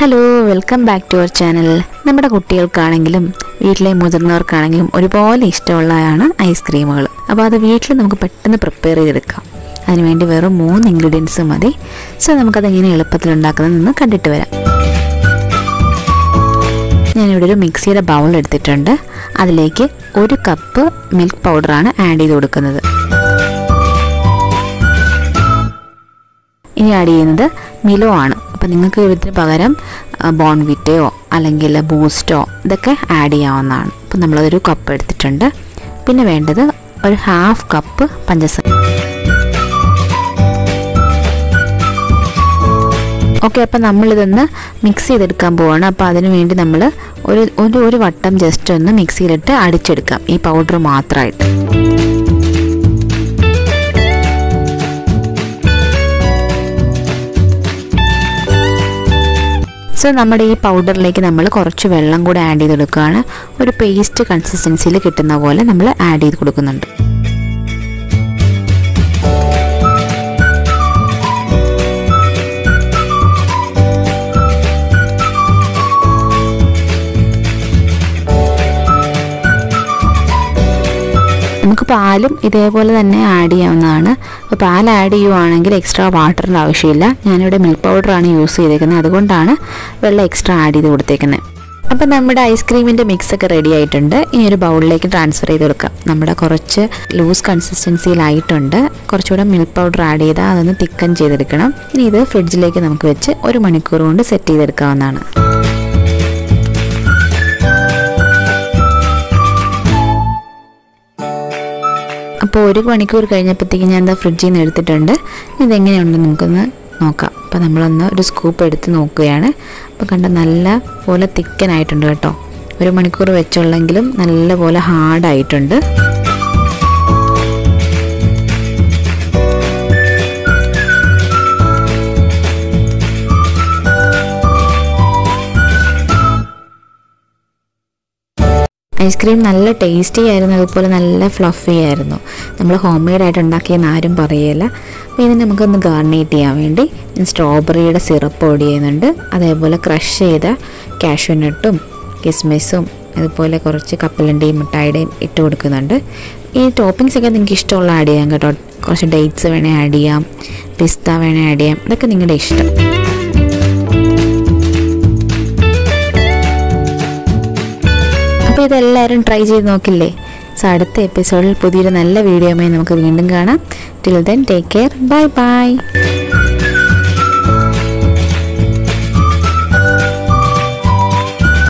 Hello welcome back to our channel നമ്മുടെ കുട്ടികൾക്കാണെങ്കിലും വീട്ടിലെ മുതിർന്നവർക്കാണെങ്കിലും ഒരുപോലെ ഇഷ്ടമുള്ളതാണ് ഐസ്ക്രീമുകൾ അപ്പോൾ അത് വീട്ടിൽ നമുക്ക് പെട്ടെന്ന് പ്രിപ്പയർ ചെയ്തെടുക്കാം. അതിനുവേണ്ടി വെറും മൂന്ന് ഇൻഗ്രീഡിയൻസ് മതി. സോ നമുക്കത് എങ്ങനെ എളുപ്പത്തിൽ ഉണ്ടാക്കുന്നതെന്ന് കണ്ടിട്ട് വരാം. ഞാനിവിടെ ഒരു മിക്സിയുടെ ബൗൾ എടുത്തിട്ടുണ്ട്. അതിലേക്ക് ഒരു കപ്പ് മിൽക്ക് പൗഡറാണ് ആഡ് ചെയ്ത് കൊടുക്കുന്നത്. ഇനി ആഡ് ചെയ്യുന്നത് മിലോ ആണ്. അപ്പം നിങ്ങൾക്ക് ഇതിന് പകരം ബോൺവിറ്റയോ അല്ലെങ്കിൽ ബൂസ്റ്റോ ഇതൊക്കെ ആഡ് ചെയ്യാവുന്നതാണ്. അപ്പം നമ്മളതൊരു കപ്പ് എടുത്തിട്ടുണ്ട്. പിന്നെ വേണ്ടത് ഒരു ഹാഫ് കപ്പ് പഞ്ചസാര. ഓക്കെ അപ്പം നമ്മളിതൊന്ന് മിക്സ് ചെയ്തെടുക്കാൻ പോവാണ്. അപ്പോൾ അതിന് വേണ്ടി നമ്മൾ ഒരു ഒരു ഒരു വട്ടം ജസ്റ്റ് ഒന്ന് മിക്സിയിലിട്ട് അടിച്ചെടുക്കാം. ഈ പൗഡർ മാത്രമായിട്ട് സോ നമ്മുടെ ഈ പൗഡറിലേക്ക് നമ്മൾ കുറച്ച് വെള്ളം കൂടെ ആഡ് ചെയ്ത് കൊടുക്കുകയാണ് ഒരു പേസ്റ്റ് കൺസിസ്റ്റൻസിയിൽ കിട്ടുന്ന പോലെ നമ്മൾ ആഡ് ചെയ്ത് കൊടുക്കുന്നുണ്ട്. നമുക്ക് പാലും ഇതേപോലെ തന്നെ ആഡ് ചെയ്യാവുന്നതാണ്. അപ്പോൾ പാൽ ആഡ് ചെയ്യുവാണെങ്കിൽ എക്സ്ട്രാ വാട്ടറിന്റെ ആവശ്യമില്ല. ഞാനിവിടെ മിൽക്ക് പൗഡറാണ് യൂസ് ചെയ്തേക്കുന്നത്. അതുകൊണ്ടാണ് വെള്ളം എക്സ്ട്രാ ആഡ് ചെയ്ത് കൊടുത്തേക്കുന്നത്. അപ്പം നമ്മുടെ ഐസ്ക്രീമിന്റെ മിക്സ് ഒക്കെ റെഡി ആയിട്ടുണ്ട്. ഇനി ഒരു ബൗളിലേക്ക് ട്രാൻസ്ഫർ ചെയ്ത് കൊടുക്കാം. നമ്മുടെ കുറച്ച് ലൂസ് കൺസിസ്റ്റൻസിയിലായിട്ടുണ്ട് കുറച്ചുകൂടെ മിൽക്ക് പൗഡർ ആഡ് ചെയ്താൽ അതൊന്ന് തിക്കൻ ചെയ്തെടുക്കണം. ഇനി ഇത് ഫ്രിഡ്ജിലേക്ക് നമുക്ക് വെച്ച് ഒരു മണിക്കൂർ കൊണ്ട് സെറ്റ് ചെയ്തെടുക്കാവുന്നതാണ്. അപ്പോൾ ഒരു മണിക്കൂർ കഴിഞ്ഞപ്പോഴത്തേക്ക് ഞാൻ എന്താ ഫ്രിഡ്ജിൽ നിന്ന് എടുത്തിട്ടുണ്ട്. ഇതെങ്ങനെയുണ്ടെന്ന് നമുക്കൊന്ന് നോക്കാം. അപ്പോൾ നമ്മളൊന്ന് ഒരു സ്കൂപ്പ് എടുത്ത് നോക്കുകയാണ്. അപ്പോൾ കണ്ട നല്ല പോലെ തിക്കനായിട്ടുണ്ട് കേട്ടോ. ഒരു മണിക്കൂർ വെച്ചുള്ളെങ്കിലും നല്ല പോലെ ഹാർഡായിട്ടുണ്ട് ഐസ്ക്രീം നല്ല ടേസ്റ്റി ആയിരുന്നു അതുപോലെ നല്ല ഫ്ലഫി ആയിരുന്നു. നമ്മൾ ഹോം മെയ്ഡ് ആയിട്ട് ഉണ്ടാക്കിയെന്ന് ആരും പറയില്ല അപ്പോൾ ഇതിന് നമുക്കൊന്ന് ഗാർണിറ്റ് ചെയ്യാൻ വേണ്ടി ഞാൻ സ്ട്രോബെറിയുടെ സിറപ്പ് ഓടി ചെയ്യുന്നുണ്ട്. അതേപോലെ ക്രഷ് ചെയ്ത കാഷ്യൂനട്ടും കിസ്മിസും അതുപോലെ കുറച്ച് കപ്പലന്റെയും മിഠായിയുടെയും ഇട്ട് കൊടുക്കുന്നുണ്ട്. ഈ ടോപ്പിങ്സ് ഒക്കെ നിങ്ങൾക്ക് ഇഷ്ടമുള്ള ആഡ് ചെയ്യാം കേട്ടോ. കുറച്ച് ഡേറ്റ്സ് വേണേൽ ആഡ് ചെയ്യാം പിസ്ത വേണേൽ ആഡ് ചെയ്യാം. ഇതൊക്കെ നിങ്ങളുടെ ഇഷ്ടം. അപ്പോൾ ഇതെല്ലാവരും ട്രൈ ചെയ്ത് നോക്കില്ലേ? സോ അടുത്ത എപ്പിസോഡിൽ പുതിയൊരു നല്ല വീഡിയോയുമായി നമുക്ക് വീണ്ടും കാണാം. Till then take care bye bye